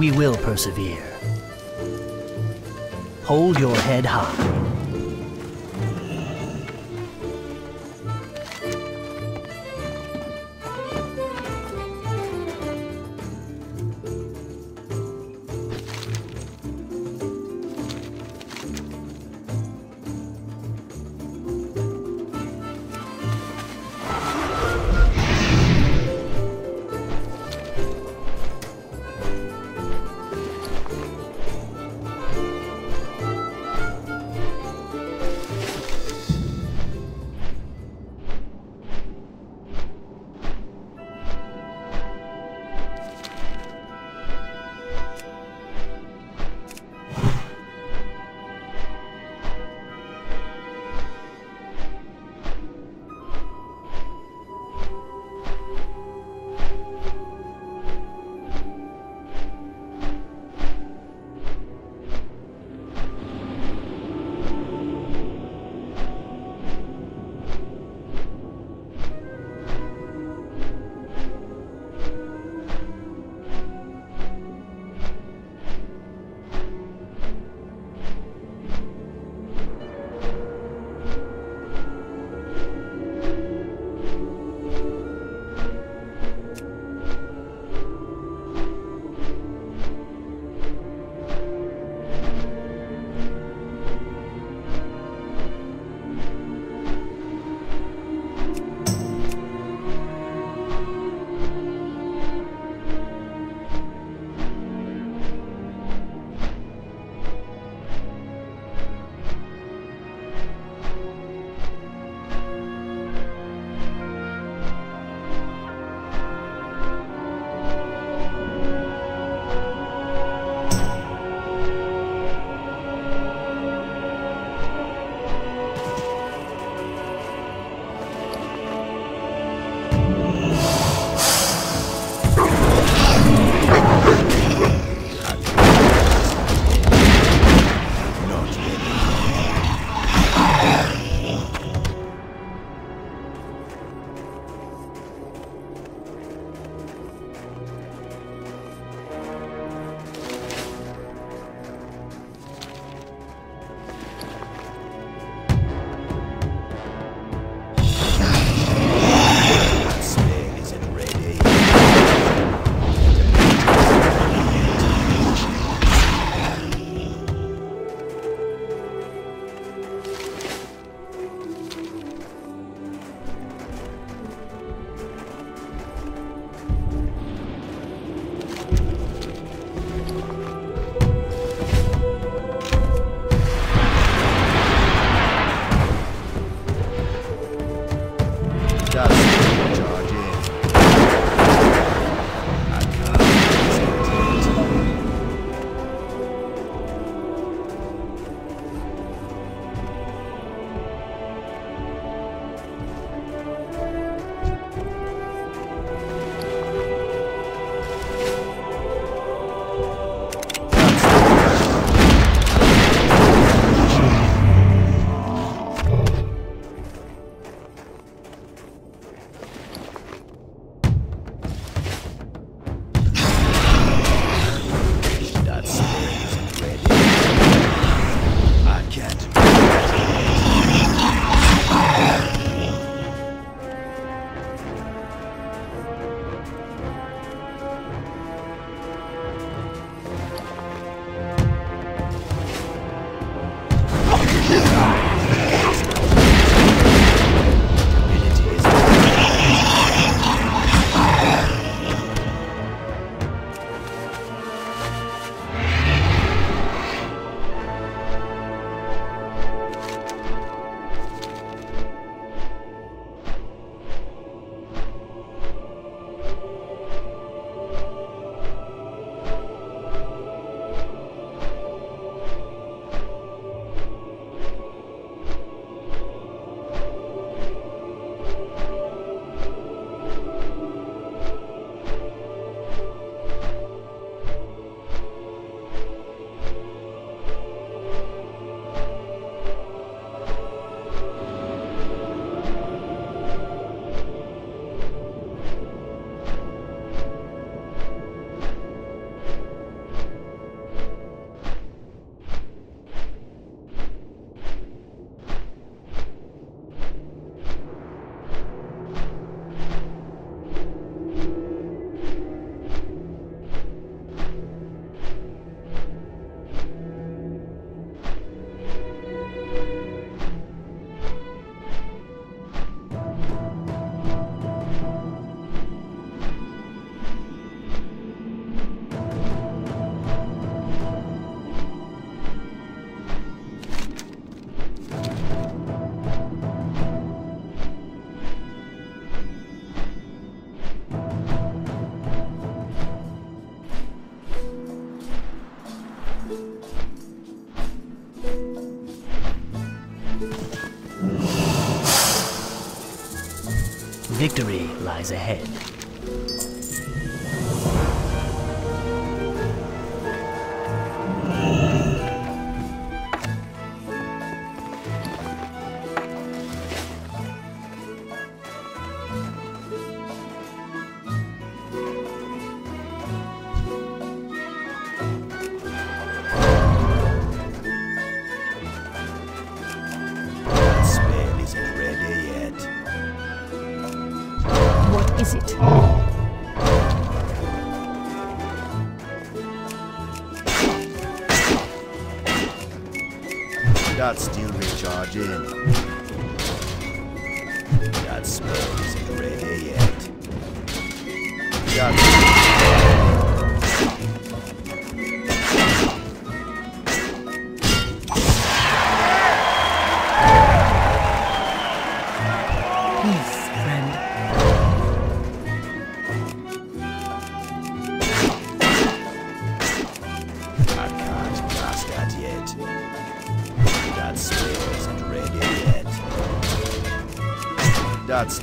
We will persevere. Hold your head high. Victory lies ahead. That's still recharging. That spell isn't ready yet. That's That's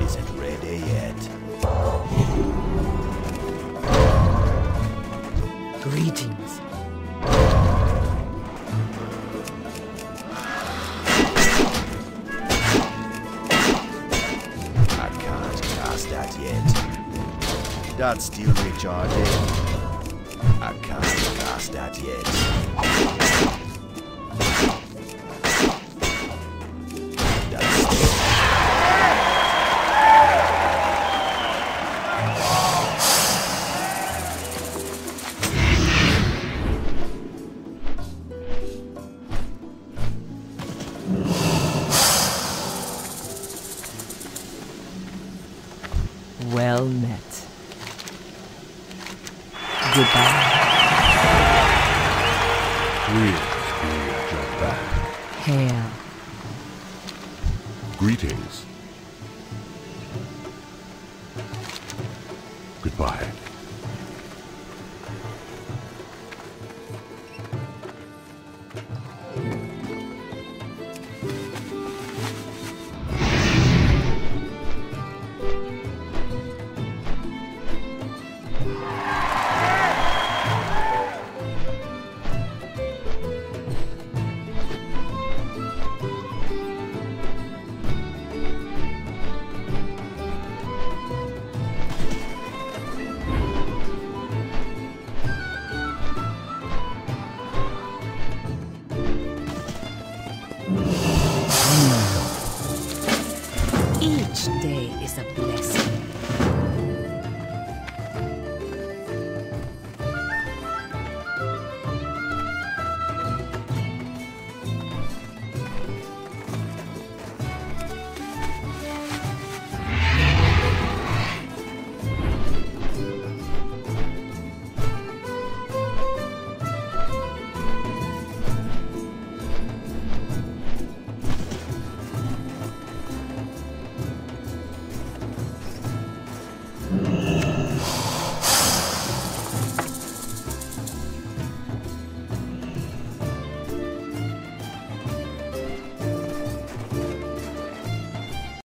isn't ready yet. Greetings. That's still recharging. I can't cast that yet. Hail. Greetings. Goodbye.